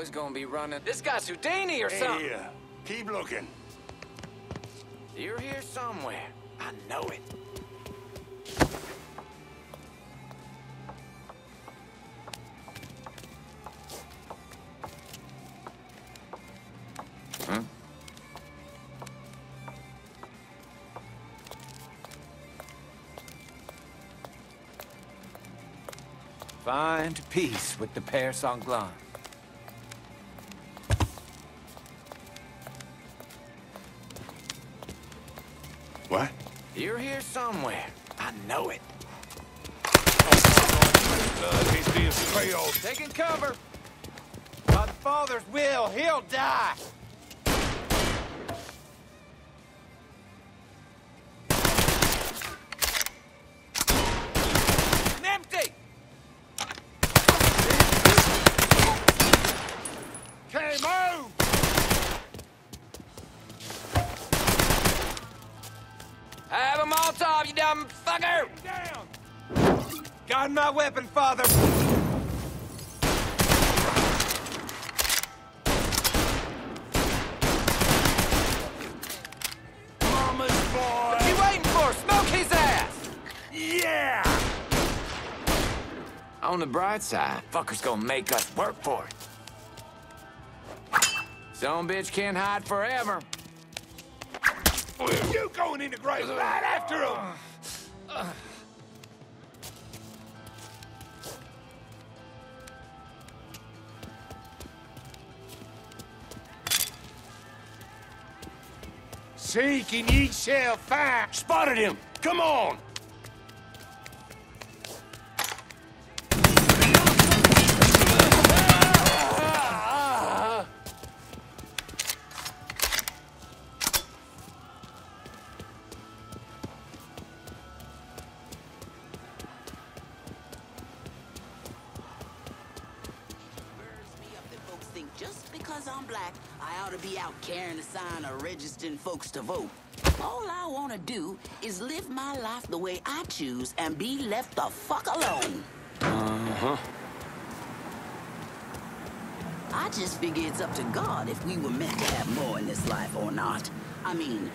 boys gonna be running. This guy's Houdini or something. Here, keep looking. You're here somewhere. I know it. Huh? Find peace with the Père Sanglant. What? You're here somewhere. I know it. Blood, he's being trailed. Taking cover. By the Father's will, he'll die. Them you dumb fucker! Down! Got my weapon, Father! Mama's boy! What you waiting for? Smoke his ass! Yeah! On the bright side, fucker's gonna make us work for it. Some bitch can't hide forever. Going in the grave right after him! Seek and ye shall find. Spotted him! Come on! Just because I'm black, I ought to be out carrying a sign or registering folks to vote. All I want to do is live my life the way I choose and be left the fuck alone. Uh-huh. I just figure it's up to God if we were meant to have more in this life or not. I mean,